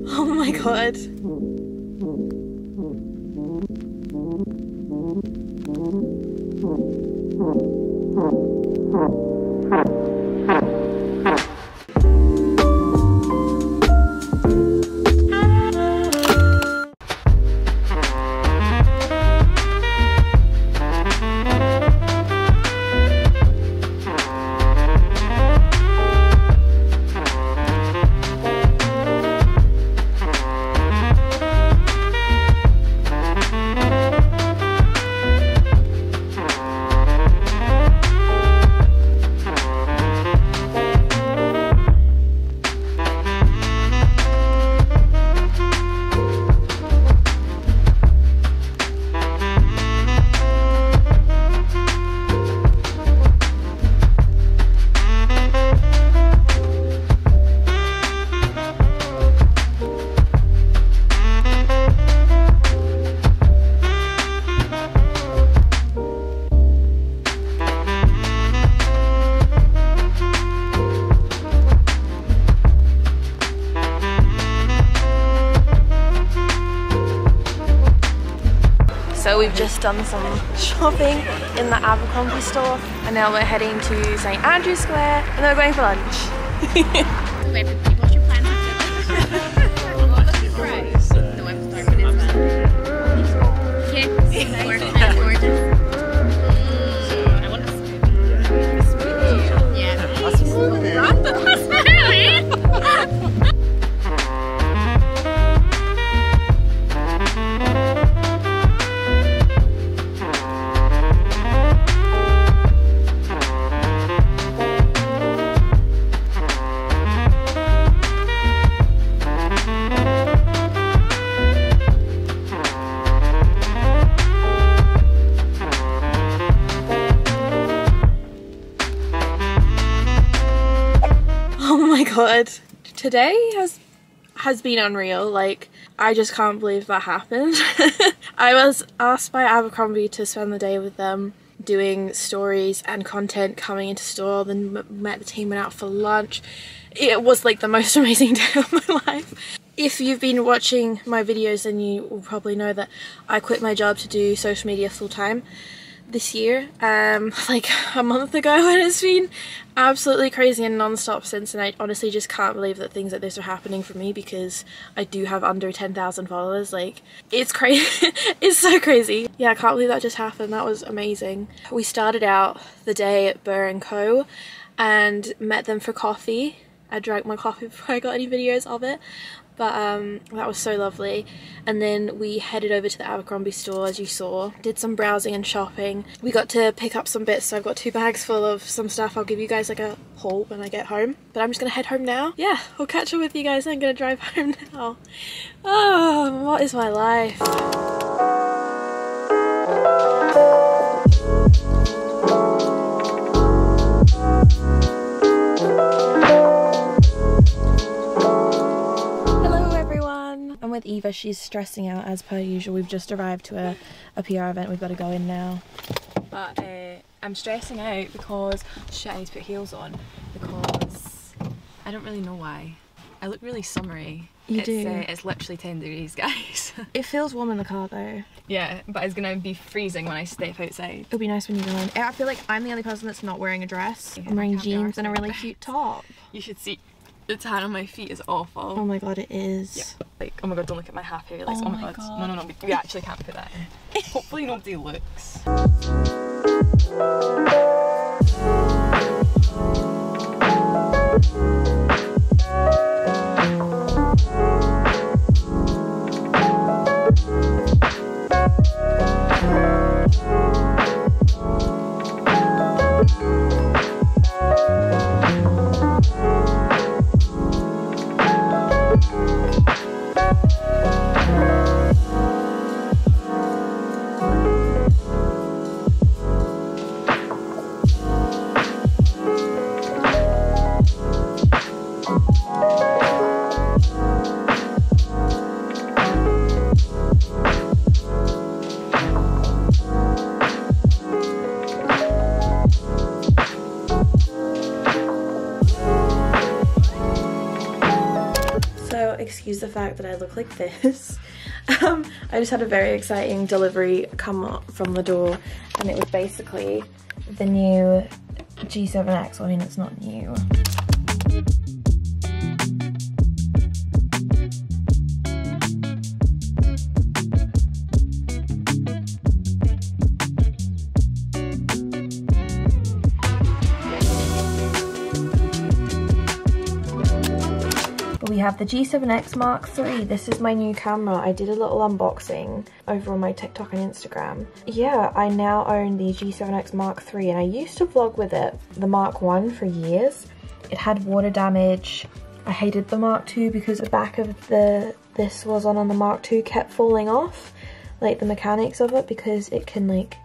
Oh my god. We've just done some shopping in the Abercrombie store and now we're heading to St Andrew Square and then we're going for lunch. my god. Today has has been unreal. Like I just can't believe that happened. I was asked by Abercrombie to spend the day with them doing stories and content coming into store then met the team went out for lunch it was like the most amazing day of my life if you've been watching my videos then you will probably know that i quit my job to do social media full time this year, um, like a month ago, and it's been absolutely crazy and non-stop since. And I honestly just can't believe that things like this are happening for me because I do have under ten thousand followers. Like it's crazy, it's so crazy. Yeah, I can't believe that just happened. That was amazing. We started out the day at Burr Co, and met them for coffee. I drank my coffee before I got any videos of it. But um, that was so lovely. And then we headed over to the Abercrombie store, as you saw. Did some browsing and shopping. We got to pick up some bits, so I've got two bags full of some stuff. I'll give you guys like a haul when I get home. But I'm just gonna head home now. Yeah, I'll catch up with you guys. I'm gonna drive home now. Oh, what is my life? With Eva. She's stressing out as per usual. We've just arrived to a, a PR event. We've got to go in now. But uh, I'm stressing out because shit, I need to put heels on because I don't really know why. I look really summery. You it's, do. Uh, it's literally 10 degrees, guys. It feels warm in the car though. yeah, but it's gonna be freezing when I step outside. It'll be nice when you go in. I feel like I'm the only person that's not wearing a dress. Yeah, I'm wearing jeans and a really cute top. You should see the tan on my feet is awful. Oh my god, it is. Yeah. Like, oh my god, don't look at my half hair. Like, Oh oh, my my god. No, no, no. We actually can't put that in. Hopefully nobody looks. the fact that I look like this. Um, I just had a very exciting delivery come up from the door and it was basically the new G7X. Well, I mean, it's not new. We have the G7X Mark III. This is my new camera. I did a little unboxing over on my TikTok and Instagram. Yeah, I now own the G7X Mark III and I used to vlog with it, the Mark 1 for years. It had water damage. I hated the Mark II because the back of the this was on on the Mark II kept falling off, like the mechanics of it because it can like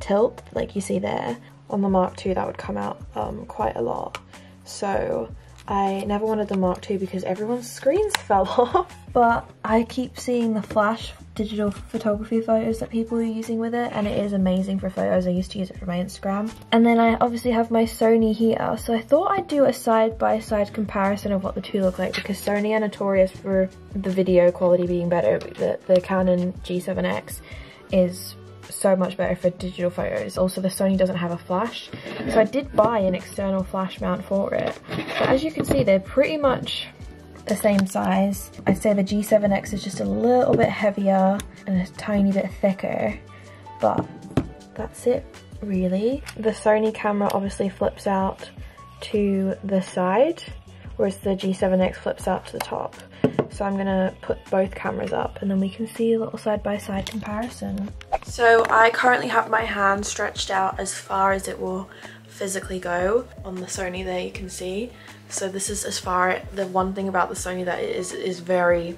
tilt, like you see there. On the Mark II that would come out um, quite a lot. So I never wanted the Mark II because everyone's screens fell off. But I keep seeing the flash digital photography photos that people are using with it and it is amazing for photos. I used to use it for my Instagram. And then I obviously have my Sony here. So I thought I'd do a side-by-side -side comparison of what the two look like because Sony are notorious for the video quality being better. The, the Canon G7X is so much better for digital photos. Also, the Sony doesn't have a flash. So I did buy an external flash mount for it. But as you can see, they're pretty much the same size. I'd say the G7X is just a little bit heavier and a tiny bit thicker. But that's it, really. The Sony camera obviously flips out to the side, whereas the G7X flips out to the top. So I'm gonna put both cameras up and then we can see a little side-by-side -side comparison. So I currently have my hand stretched out as far as it will physically go on the Sony there you can see. So this is as far, the one thing about the Sony that is, is very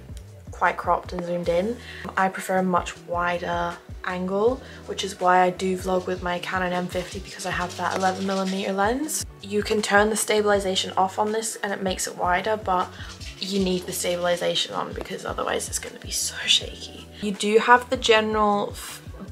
quite cropped and zoomed in. I prefer a much wider angle, which is why I do vlog with my Canon M50 because I have that 11mm lens. You can turn the stabilization off on this and it makes it wider, but you need the stabilization on because otherwise it's going to be so shaky. You do have the general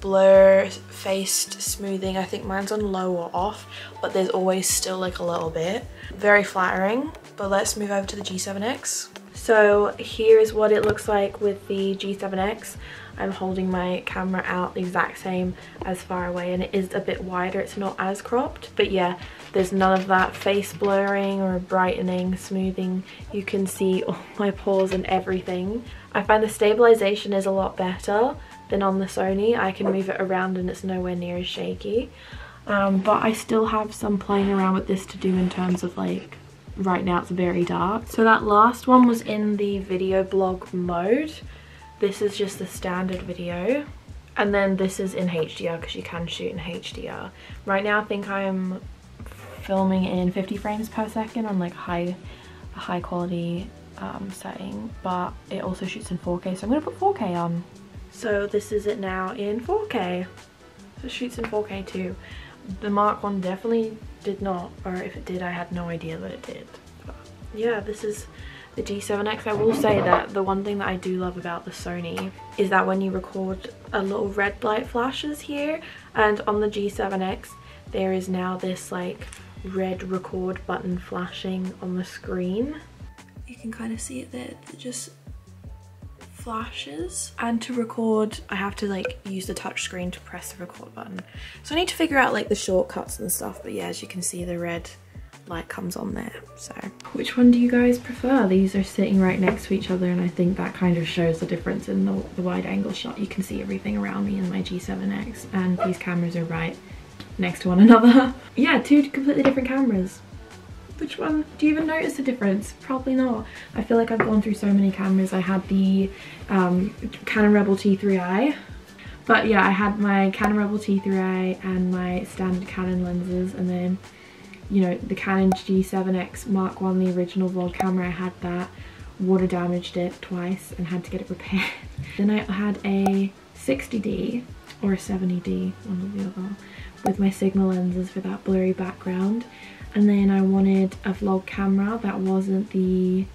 blur faced smoothing. I think mine's on low or off, but there's always still like a little bit. Very flattering, but let's move over to the G7X. So here's what it looks like with the G7X. I'm holding my camera out the exact same as far away and it is a bit wider. It's not as cropped, but yeah, there's none of that face blurring or brightening, smoothing. You can see all my pores and everything. I find the stabilization is a lot better than on the Sony. I can move it around and it's nowhere near as shaky. Um, but I still have some playing around with this to do in terms of like, right now it's very dark. So that last one was in the video blog mode. This is just the standard video. And then this is in HDR because you can shoot in HDR. Right now I think I'm filming in 50 frames per second on like high, high quality um, setting, but it also shoots in 4K. So I'm gonna put 4K on. So this is it now in 4K. So it shoots in 4K too. The Mark 1 definitely did not, or if it did, I had no idea that it did. But yeah, this is the G7X. I will say that the one thing that I do love about the Sony is that when you record a little red light flashes here and on the G7X there is now this like red record button flashing on the screen. You can kind of see it there. It just flashes and to record I have to like use the touch screen to press the record button. So I need to figure out like the shortcuts and stuff but yeah as you can see the red light comes on there so. Which one do you guys prefer? These are sitting right next to each other and I think that kind of shows the difference in the, the wide angle shot. You can see everything around me in my G7X and these cameras are right next to one another. Yeah two completely different cameras which one? Do you even notice the difference? Probably not. I feel like I've gone through so many cameras. I had the um, Canon Rebel T3i. But yeah, I had my Canon Rebel T3i and my standard Canon lenses and then, you know, the Canon G7X Mark 1, the original vlog camera, I had that. Water damaged it twice and had to get it repaired. then I had a 60D or a 70D, one or the other, with my Sigma lenses for that blurry background and then I wanted a vlog camera that wasn't the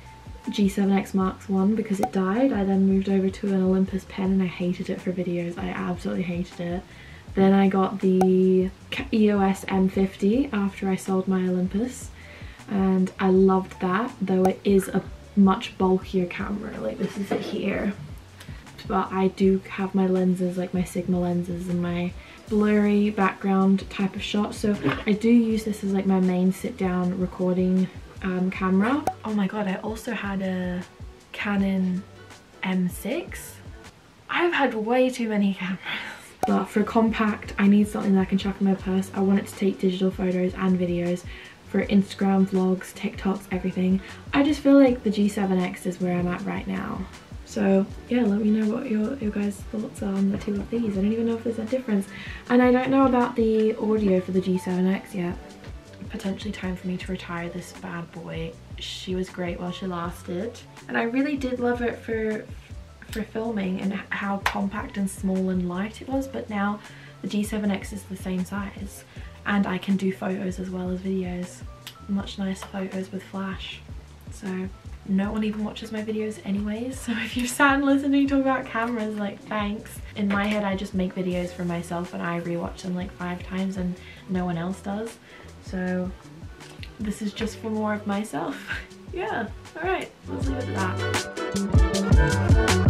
G7X Mark 1 because it died. I then moved over to an Olympus pen and I hated it for videos. I absolutely hated it. Then I got the EOS M50 after I sold my Olympus and I loved that though it is a much bulkier camera. Like this is it here. But I do have my lenses, like my Sigma lenses and my blurry background type of shot. So I do use this as like my main sit down recording um, camera. Oh my god, I also had a Canon M6. I've had way too many cameras. But for compact, I need something that I can chuck in my purse. I want it to take digital photos and videos for Instagram, vlogs, TikToks, everything. I just feel like the G7X is where I'm at right now. So yeah, let me know what your, your guys' thoughts are on the two of these. I don't even know if there's a difference. And I don't know about the audio for the G7X yet. Potentially time for me to retire this bad boy. She was great while she lasted. And I really did love it for for filming and how compact and small and light it was. But now the G7X is the same size and I can do photos as well as videos. Much nicer photos with flash. So no one even watches my videos anyways so if you're sat and listening to about cameras like thanks. In my head i just make videos for myself and i rewatch them like five times and no one else does. So this is just for more of myself. Yeah all right let's leave it at that